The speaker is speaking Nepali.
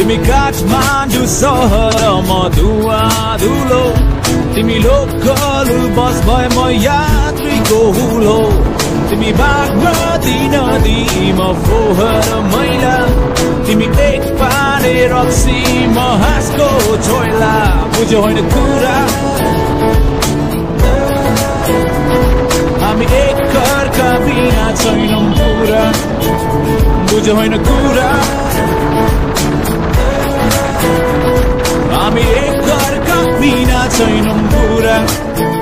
तिमी काठमाडौँ सहर म धुवा धुलो तिमी लोकल बस भए म यात्रीको हुलो। तिमी बागमती नदी म फोहर मैला। तिमी एक पाने रक्सी म हाँसको छोइला। बुझ्यो होइन कुरा? हामी एक अर्का बिना छैनौँ पुरा बुझ्यो होइन कुरा? हामी एक